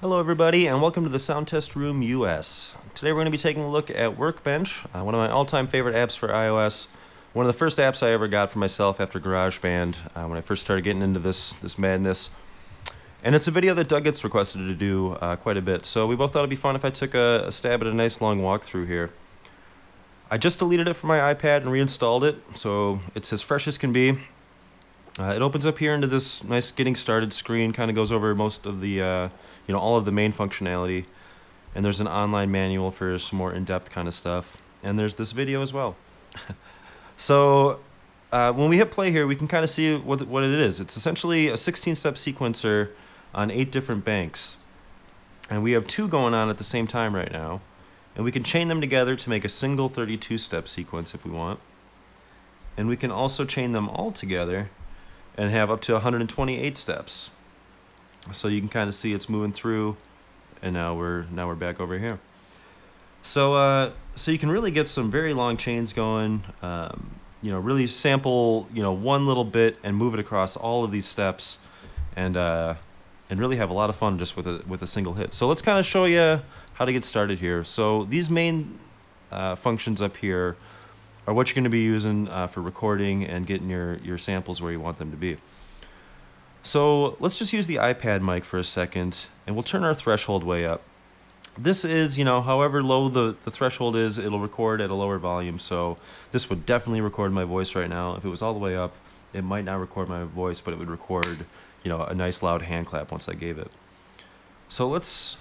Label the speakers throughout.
Speaker 1: Hello, everybody, and welcome to the Sound Test Room US. Today, we're going to be taking a look at WerkBench, uh, one of my all time favorite apps for iOS. One of the first apps I ever got for myself after GarageBand uh, when I first started getting into this, this madness. And it's a video that Doug gets requested to do uh, quite a bit, so we both thought it'd be fun if I took a, a stab at a nice long walkthrough here. I just deleted it from my iPad and reinstalled it, so it's as fresh as can be. Uh, it opens up here into this nice getting started screen, kind of goes over most of the, uh, you know, all of the main functionality. And there's an online manual for some more in-depth kind of stuff. And there's this video as well. so uh, when we hit play here, we can kind of see what, what it is. It's essentially a 16-step sequencer on eight different banks. And we have two going on at the same time right now. And we can chain them together to make a single 32-step sequence if we want. And we can also chain them all together and have up to 128 steps. So you can kind of see it's moving through, and now we're now we're back over here. So uh, so you can really get some very long chains going. Um, you know, really sample you know one little bit and move it across all of these steps, and uh, and really have a lot of fun just with a with a single hit. So let's kind of show you how to get started here. So these main uh, functions up here are what you're going to be using uh, for recording and getting your, your samples where you want them to be. So let's just use the iPad mic for a second and we'll turn our threshold way up. This is, you know, however low the, the threshold is, it'll record at a lower volume. So this would definitely record my voice right now. If it was all the way up, it might not record my voice, but it would record, you know, a nice loud hand clap once I gave it. So let's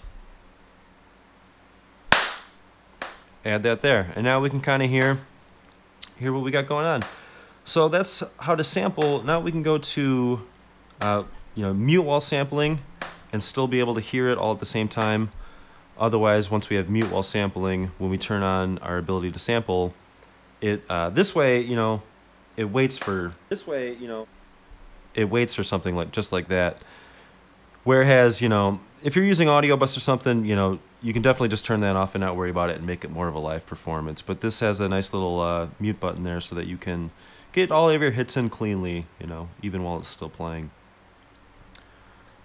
Speaker 1: add that there. And now we can kind of hear hear what we got going on. So that's how to sample. Now we can go to, uh, you know, mute while sampling and still be able to hear it all at the same time. Otherwise, once we have mute while sampling, when we turn on our ability to sample, it uh, this way, you know, it waits for this way, you know, it waits for something like just like that. Whereas, you know, if you're using Audiobus or something, you know, you can definitely just turn that off and not worry about it and make it more of a live performance. But this has a nice little uh, mute button there so that you can get all of your hits in cleanly, you know, even while it's still playing.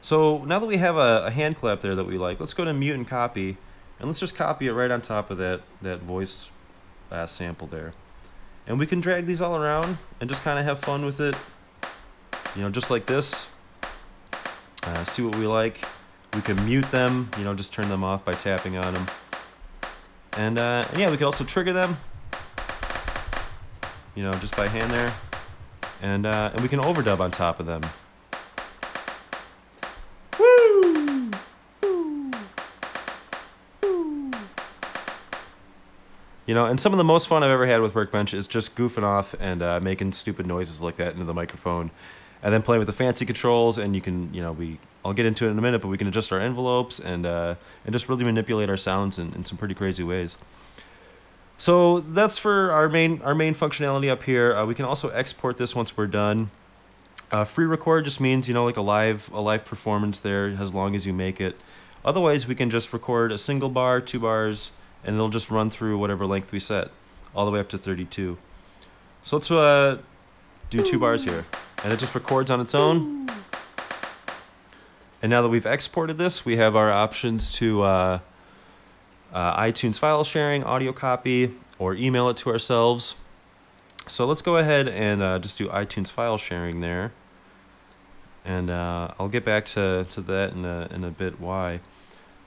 Speaker 1: So now that we have a, a hand clap there that we like, let's go to mute and copy, and let's just copy it right on top of that, that voice uh, sample there. And we can drag these all around and just kind of have fun with it, you know, just like this. Uh, see what we like. We can mute them, you know, just turn them off by tapping on them. And, uh, and yeah, we can also trigger them, you know, just by hand there. And, uh, and we can overdub on top of them. Woo! You know, and some of the most fun I've ever had with WerkBench is just goofing off and uh, making stupid noises like that into the microphone. And then playing with the fancy controls and you can you know we I'll get into it in a minute but we can adjust our envelopes and uh, and just really manipulate our sounds in, in some pretty crazy ways. So that's for our main our main functionality up here. Uh, we can also export this once we're done. Uh, free record just means you know like a live a live performance there as long as you make it. Otherwise we can just record a single bar two bars and it'll just run through whatever length we set all the way up to 32 so let's uh, do two bars here and it just records on its own. And now that we've exported this, we have our options to uh, uh, iTunes file sharing, audio copy, or email it to ourselves. So let's go ahead and uh, just do iTunes file sharing there. And uh, I'll get back to, to that in a, in a bit why.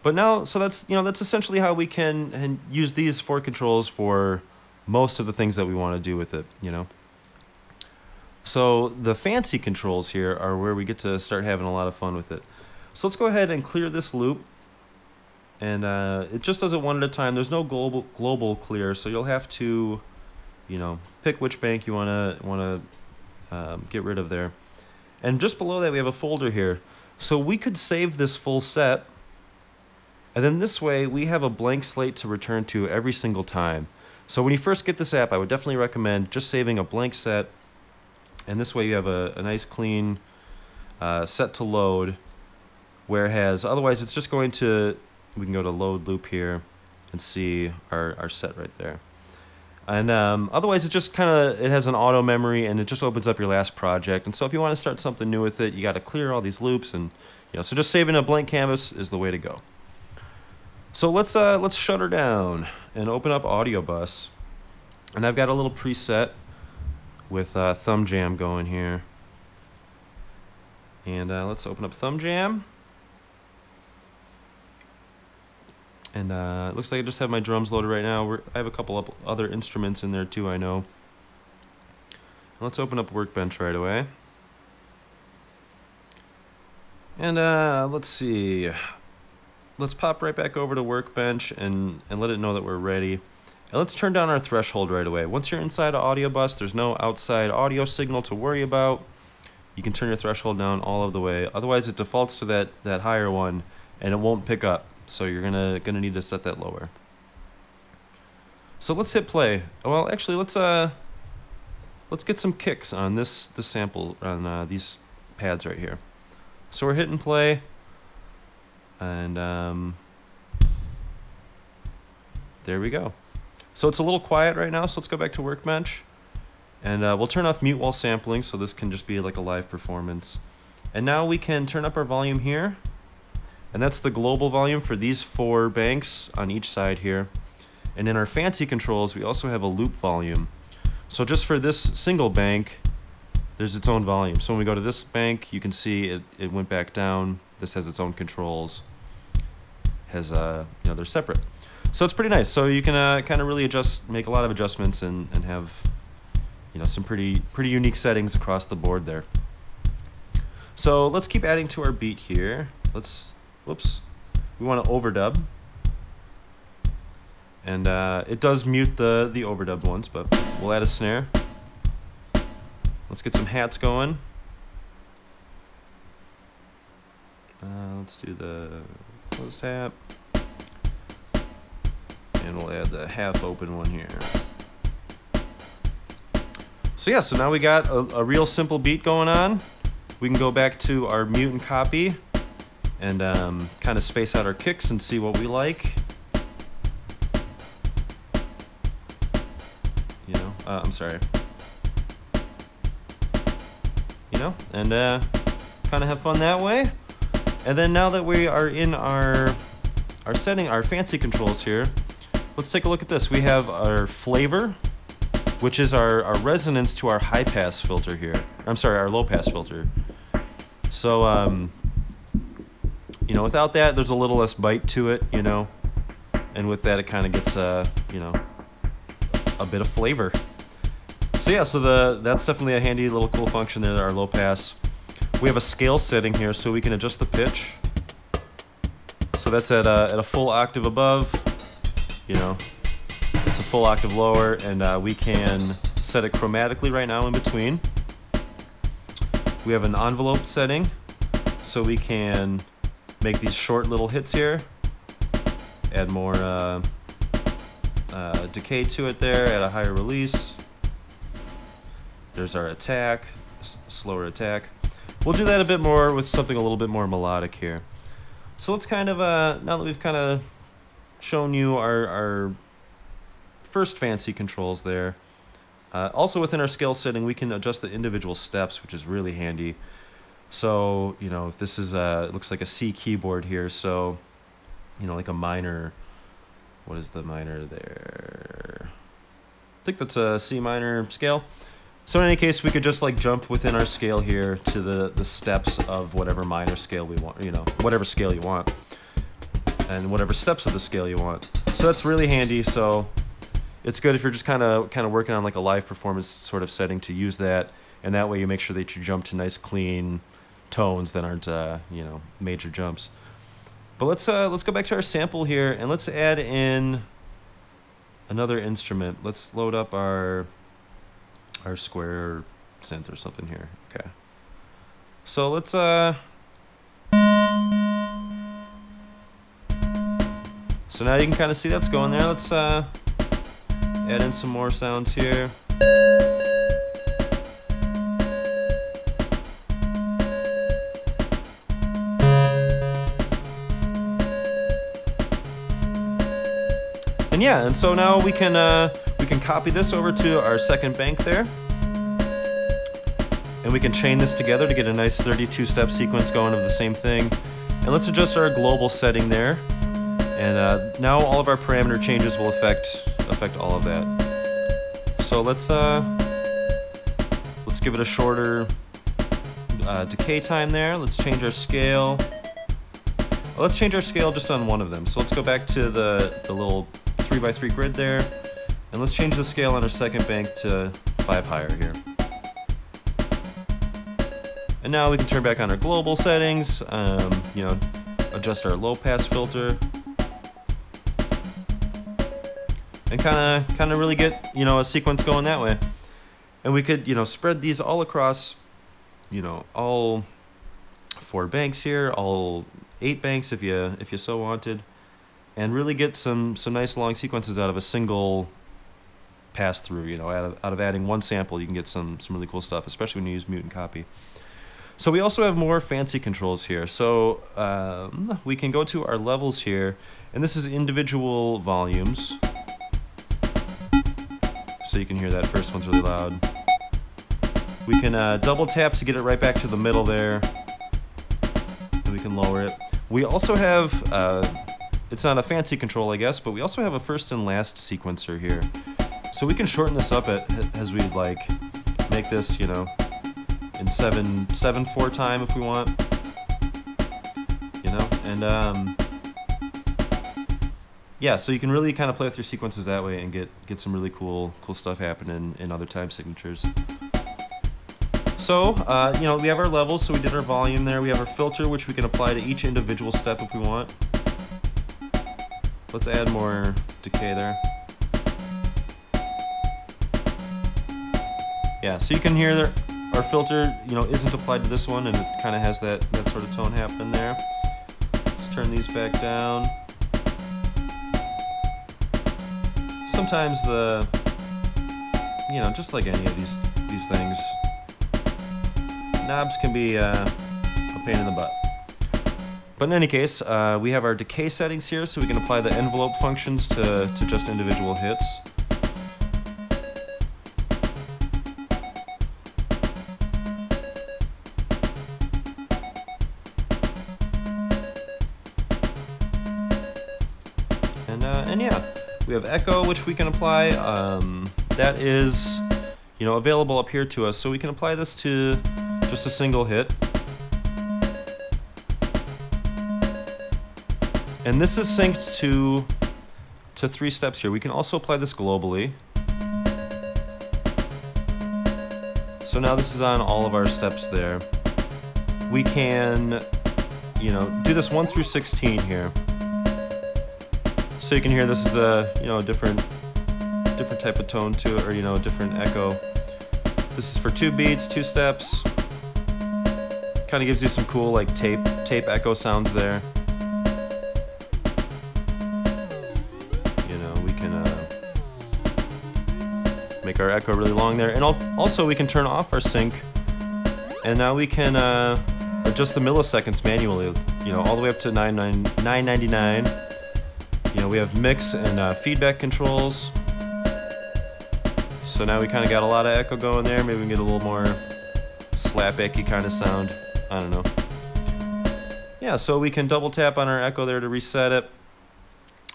Speaker 1: But now, so that's, you know, that's essentially how we can use these four controls for most of the things that we want to do with it, you know. So the fancy controls here are where we get to start having a lot of fun with it. So let's go ahead and clear this loop. And uh, it just does it one at a time. There's no global global clear, so you'll have to, you know, pick which bank you wanna wanna um, get rid of there. And just below that, we have a folder here. So we could save this full set, and then this way we have a blank slate to return to every single time. So when you first get this app, I would definitely recommend just saving a blank set and this way you have a, a nice clean uh, set to load whereas otherwise it's just going to we can go to load loop here and see our, our set right there and um, otherwise it just kind of it has an auto memory and it just opens up your last project and so if you want to start something new with it you got to clear all these loops and You know, so just saving a blank canvas is the way to go. So let's uh, let's shut her down and open up Audiobus. And I've got a little preset with uh, ThumbJam going here. And uh, let's open up ThumbJam. And uh, it looks like I just have my drums loaded right now. We're, I have a couple other instruments in there too, I know. Let's open up WerkBench right away. And uh, let's see. Let's pop right back over to WerkBench and, and let it know that we're ready. And let's turn down our threshold right away. Once you're inside an Audiobus, there's no outside audio signal to worry about. You can turn your threshold down all of the way. Otherwise, it defaults to that, that higher one, and it won't pick up. So you're gonna gonna need to set that lower. So let's hit play. Well, actually, let's uh, let's get some kicks on this this sample on uh, these pads right here. So we're hitting play, and um, there we go. So it's a little quiet right now, so let's go back to WerkBench. And uh, we'll turn off mute while sampling, so this can just be like a live performance. And now we can turn up our volume here. And that's the global volume for these four banks on each side here. And in our fancy controls, we also have a loop volume. So just for this single bank, there's its own volume. So when we go to this bank, you can see it, it went back down. This has its own controls. Has, uh, you know, they're separate. So it's pretty nice. So you can uh, kind of really adjust, make a lot of adjustments and, and have, you know, some pretty, pretty unique settings across the board there. So let's keep adding to our beat here. Let's, whoops, we want to overdub. And uh, it does mute the, the overdubbed ones, but we'll add a snare. Let's get some hats going. Uh, let's do the close hat. And we'll add the half open one here. So yeah, so now we got a, a real simple beat going on. We can go back to our mute and copy and um, kind of space out our kicks and see what we like. You know, uh, I'm sorry. You know, and uh, kind of have fun that way. And then now that we are in our our setting, our fancy controls here, let's take a look at this. We have our flavor, which is our, our resonance to our high pass filter here. I'm sorry, our low pass filter. So, um, you know, without that, there's a little less bite to it, you know, and with that, it kind of gets, uh, you know, a bit of flavor. So yeah, so the that's definitely a handy little cool function there, our low pass. We have a scale setting here so we can adjust the pitch. So that's at a, at a full octave above, you know, it's a full octave lower, and uh, we can set it chromatically right now in between. We have an envelope setting, so we can make these short little hits here, add more uh, uh, decay to it there at a higher release. There's our attack, slower attack. We'll do that a bit more with something a little bit more melodic here. So let's kind of, uh, now that we've kind of shown you our, our first fancy controls there, uh, also within our scale setting, we can adjust the individual steps, which is really handy. So, you know, this is a, looks like a C keyboard here, so, you know, like a minor, what is the minor there? I think that's a C minor scale. So in any case, we could just like jump within our scale here to the, the steps of whatever minor scale we want, you know, whatever scale you want. And whatever steps of the scale you want. So that's really handy. So it's good if you're just kind of kind of working on like a live performance sort of setting to use that. And that way you make sure that you jump to nice clean tones that aren't, uh, you know, major jumps. But let's uh, let's go back to our sample here and let's add in another instrument. Let's load up our our square synth or something here. Okay. So let's uh So now you can kind of see that's going there. Let's uh add in some more sounds here. And yeah, and so now we can uh, copy this over to our second bank there. And we can chain this together to get a nice 32 step sequence going of the same thing. And let's adjust our global setting there. And uh, now all of our parameter changes will affect affect all of that. So let's uh, let's give it a shorter uh, decay time there. Let's change our scale. Well, let's change our scale just on one of them. So let's go back to the, the little 3x3 grid there. And let's change the scale on our second bank to 5 higher here. And now we can turn back on our global settings, um, you know, adjust our low pass filter. And kind of kind of really get, you know, a sequence going that way. And we could, you know, spread these all across, you know, all four banks here, all eight banks if you if you so wanted, and really get some some nice long sequences out of a single pass through. You know, out of, out of adding one sample, you can get some some really cool stuff, especially when you use mutant copy. So we also have more fancy controls here. So um, we can go to our levels here, and this is individual volumes. So you can hear that first one's really loud. We can uh, double tap to get it right back to the middle there. And we can lower it. We also have, uh, it's not a fancy control, I guess, but we also have a first and last sequencer here. So we can shorten this up at, as we'd like. Make this, you know, in 7, 7 4 time if we want. You know, and um, yeah, so you can really kind of play with your sequences that way and get, get some really cool, cool stuff happening in other time signatures. So, uh, you know, we have our levels, so we did our volume there. We have our filter, which we can apply to each individual step if we want. Let's add more decay there. Yeah, so you can hear that our filter, you know, isn't applied to this one, and it kind of has that, that sort of tone happening there. Let's turn these back down. Sometimes the, you know, just like any of these these things, knobs can be uh, a pain in the butt. But in any case, uh, we have our decay settings here, so we can apply the envelope functions to, to just individual hits. Yeah, we have echo, which we can apply. Um, that is, you know, available up here to us, so we can apply this to just a single hit. And this is synced to, to three steps here. We can also apply this globally. So now this is on all of our steps there. We can, you know, do this 1 through 16 here. So you can hear this is a, you know, different different type of tone to it, or, you know, a different echo. This is for two beats, two steps. Kind of gives you some cool, like, tape, tape echo sounds there. You know, we can uh make our echo really long there. And also we can turn off our sync and now we can uh, adjust the milliseconds manually, you know, all the way up to 999. You know, we have mix and uh, feedback controls. So now we kind of got a lot of echo going there. Maybe we can get a little more slap ecky kind of sound. I don't know. Yeah, so we can double tap on our echo there to reset it.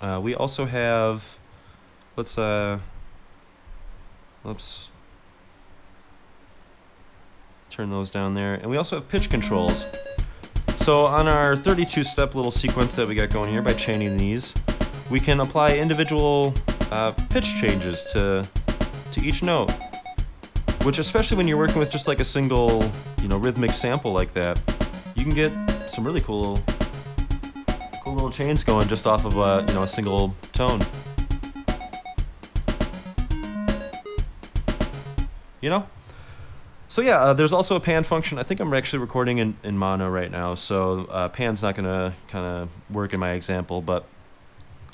Speaker 1: Uh, we also have, let's uh, Oops. Turn those down there. And we also have pitch controls. So on our 32 step little sequence that we got going here by chaining these, we can apply individual uh, pitch changes to, to each note. Which especially when you're working with just like a single, you know, rhythmic sample like that, you can get some really cool, cool little chains going just off of a, you know, a single tone. you know? So yeah, uh, there's also a pan function. I think I'm actually recording in, in mono right now, so uh, pan's not gonna kind of work in my example, but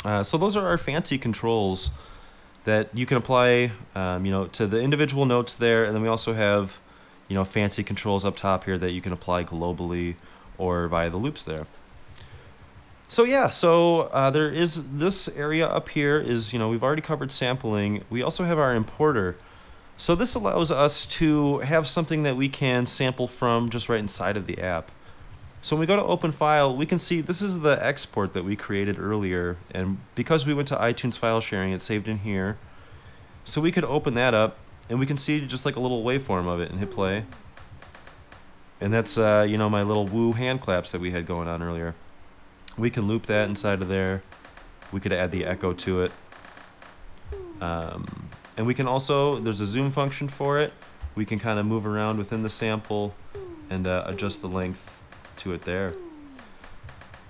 Speaker 1: uh, so those are our fancy controls that you can apply, um, you know, to the individual notes there, and then we also have, you know, fancy controls up top here that you can apply globally or via the loops there. So yeah, so uh, there is this area up here is, you know, we've already covered sampling. We also have our importer, So this allows us to have something that we can sample from just right inside of the app. So when we go to open file, we can see this is the export that we created earlier. And because we went to iTunes file sharing, it's saved in here. So we could open that up and we can see just like a little waveform of it and hit play. And that's, uh, you know, my little woo hand claps that we had going on earlier. We can loop that inside of there. We could add the echo to it. Um, and we can also, there's a zoom function for it. We can kind of move around within the sample and uh, adjust the length to it there.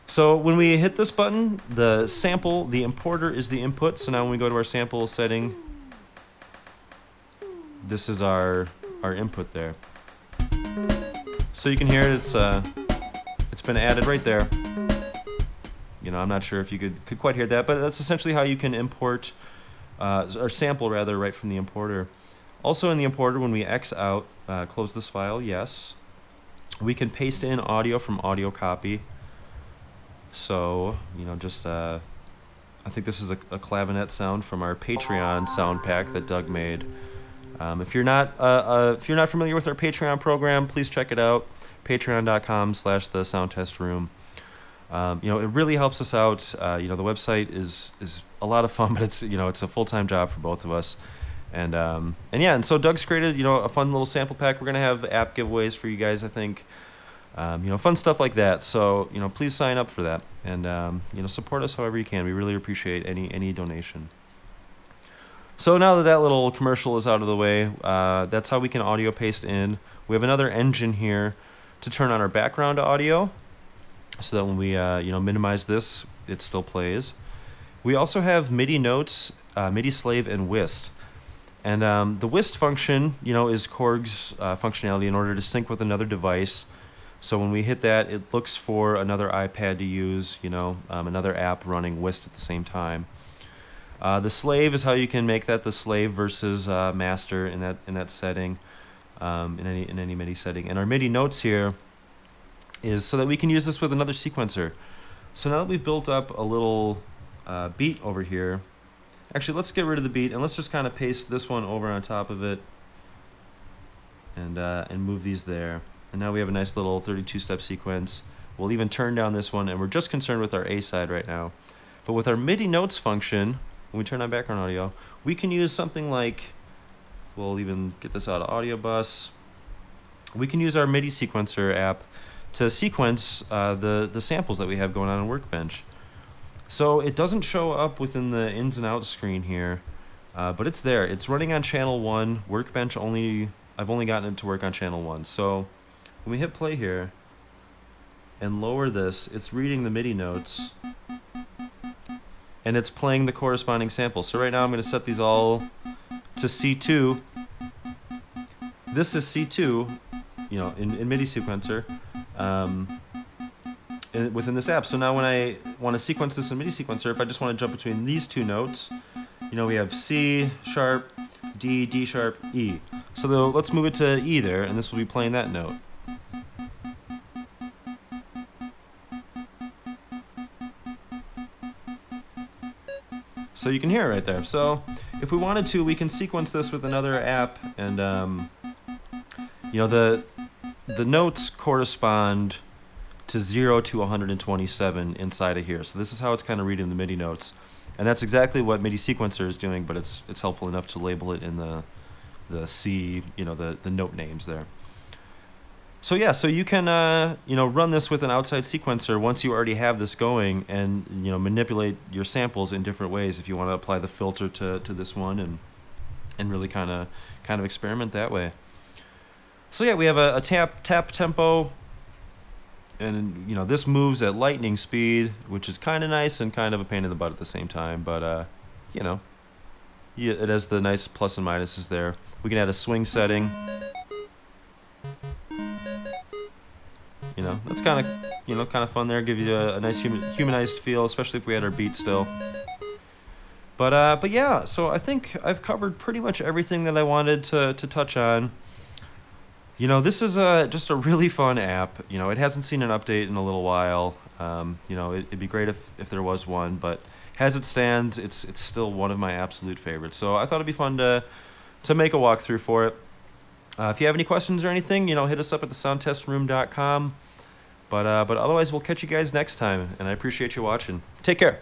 Speaker 1: So when we hit this button, the sample, the importer is the input. So now when we go to our sample setting, this is our, our input there. So you can hear it, it's, uh, it's been added right there. You know, I'm not sure if you could, could quite hear that, but that's essentially how you can import, uh, or sample rather, right from the importer. Also in the importer, when we X out, uh, close this file, yes. We can paste in audio from audio copy. So, you know, just, uh, I think this is a, a clavinet sound from our Patreon sound pack that Doug made. Um, if you're not uh, uh, if you're not familiar with our Patreon program, please check it out. Patreon.com/slash the Sound Test Room. Um, you know, it really helps us out. Uh, you know, the website is is a lot of fun, but it's you know it's a full time job for both of us. And um, and yeah, and so Doug's created you know a fun little sample pack. We're gonna have app giveaways for you guys. I think. Um, you know, fun stuff like that. So, you know, please sign up for that and, um, you know, support us however you can. We really appreciate any, any donation. So now that that little commercial is out of the way, uh, that's how we can audio paste in. We have another engine here to turn on our background audio so that when we uh, you know minimize this, it still plays. We also have MIDI notes, uh, MIDI slave, and WIST. And um, the WIST function, you know, is Korg's uh, functionality in order to sync with another device. So when we hit that, it looks for another iPad to use, you know, um, another app running WIST at the same time. Uh, the slave is how you can make that the slave versus uh, master in that in that setting, um, in any in any MIDI setting. And our MIDI notes here is so that we can use this with another sequencer. So now that we've built up a little uh, beat over here, actually let's get rid of the beat and let's just kind of paste this one over on top of it, and uh, and move these there. And now we have a nice little 32 step sequence. We'll even turn down this one, and we're just concerned with our A side right now. But with our MIDI notes function, when we turn on background audio, we can use something like, we'll even get this out of Audiobus. We can use our MIDI sequencer app to sequence uh, the, the samples that we have going on in WerkBench. So it doesn't show up within the ins and outs screen here, uh, but it's there. It's running on channel one. WerkBench only, I've only gotten it to work on channel one. So when we hit play here and lower this, it's reading the MIDI notes and it's playing the corresponding sample. So right now I'm going to set these all to C2. This is C2, you know, in, in MIDI sequencer um, within this app. So now when I want to sequence this in MIDI sequencer, if I just want to jump between these two notes, you know, we have C sharp, D, D sharp, E. So let's move it to E there, and this will be playing that note. So you can hear it right there. So if we wanted to, we can sequence this with another app, and um, you know the the notes correspond to 0 to 127 inside of here. So this is how it's kind of reading the MIDI notes. And that's exactly what MIDI sequencer is doing, but it's it's helpful enough to label it in the the C, you know, the, the note names there. So yeah, so you can uh, you know run this with an outside sequencer once you already have this going, and you know manipulate your samples in different ways if you want to apply the filter to, to this one and and really kind of kind of experiment that way. So yeah, we have a, a tap tap tempo, and you know this moves at lightning speed, which is kind of nice and kind of a pain in the butt at the same time. But uh, you know, yeah, it has the nice plus and minuses there. We can add a swing setting. You know, that's kind of, you know, kind of fun there. Give you a, a nice human, humanized feel, especially if we had our beat still. But uh, but yeah, so I think I've covered pretty much everything that I wanted to to touch on. You know, this is a just a really fun app. You know, it hasn't seen an update in a little while. Um, you know, it, would be great if if there was one, but as it stands, it's it's still one of my absolute favorites. So I thought it'd be fun to to make a walkthrough for it. Uh, if you have any questions or anything, you know, hit us up at the soundtestroom.com. But uh, but otherwise, we'll catch you guys next time, and I appreciate you watching. Take care.